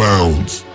bounds.